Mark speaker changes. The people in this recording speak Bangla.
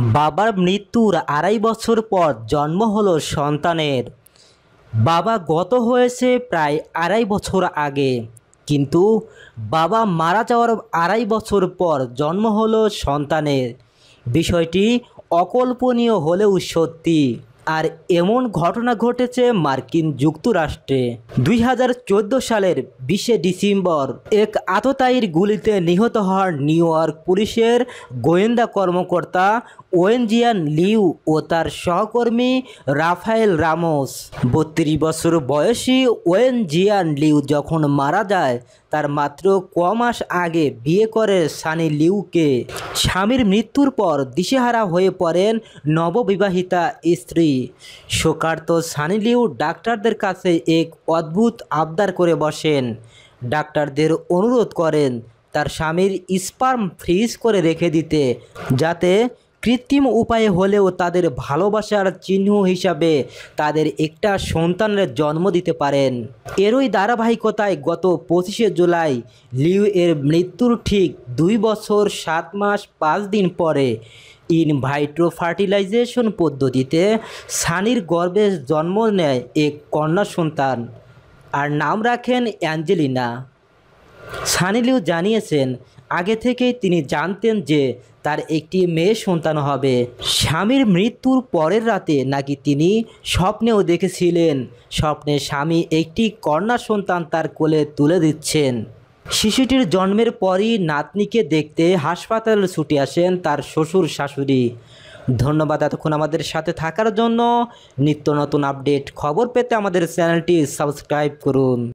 Speaker 1: বাবার মৃত্যুর আড়াই বছর পর জন্ম হল সন্তানের। বাবা গত হয়েছে প্রায় আড়াই বছর আগে, কিন্তু বাবা মারা যাওয়ার আড়াই বছর পর জন্ম হল সন্তানের। বিষয়টি অকল্পনীয় হলেও সত্যি। আর এমন ঘটনা ঘটেছে মার্কিন যুক্তরাষ্ট্রে। দুই হাজার চোদ্দ সালের বিশে ডিসেম্বর এক আততায়ীর গুলিতে নিহত হওয়ার নিউ ইয়র্ক পুলিশের গোয়েন্দা কর্মকর্তা ওয়েনজিয়ান লিউ ও তার সহকর্মী রাফায়েল রামোস। বত্রিশ বছর বয়সী ওয়েনজিয়ান লিউ যখন মারা যায়, তার মাত্র ক মাস আগে বিয়ে করে সানি লিউকে। স্বামীর মৃত্যুর পর দিশেহারা হয়ে পড়েন নববিবাহিতা স্ত্রী শোকার্ত সানি লিউ ডাক্তারদের কাছে এক অদ্ভুত আবদার করে বসেন। ডাক্তারদের অনুরোধ করেন তার স্বামীর স্পার্ম ফ্রিজ করে রেখে দিতে, যাতে কৃত্রিম উপায়ে হলেও তাদের ভালোবাসার চিহ্ন হিসাবে তাদের একটা সন্তানের জন্ম দিতে পারেন। এরই ধারাবাহিকতায় গত পঁচিশে জুলাই লিউ এর মৃত্যুর ঠিক দুই বছর সাত মাস পাঁচ দিন পরে ইন ভাইট্রো ফার্টিলাইজেশন পদ্ধতিতে সানির গর্ভে জন্ম নেয় এক কন্যা সন্তান আর নাম রাখেন অ্যাঞ্জেলিনা। সানিলিও জানিয়েছেন, আগে থেকেই তিনি জানতেন যে তার একটি মেয়ে সন্তান হবে। স্বামীর মৃত্যুর পরের রাতে নাকি তিনি স্বপ্নেও দেখেছিলেন। স্বপ্নে স্বামী একটি কন্যা সন্তান তার কোলে তুলে দিচ্ছেন। শিশুটির জন্মের পরই নাতনিকে দেখতে হাসপাতালে ছুটে আসেন তার শ্বশুর শাশুড়ি। ধন্যবাদ এতক্ষণ আমাদের সাথে থাকার জন্য। নিত্য নতুন আপডেট খবর পেতে আমাদের চ্যানেলটি সাবস্ক্রাইব করুন।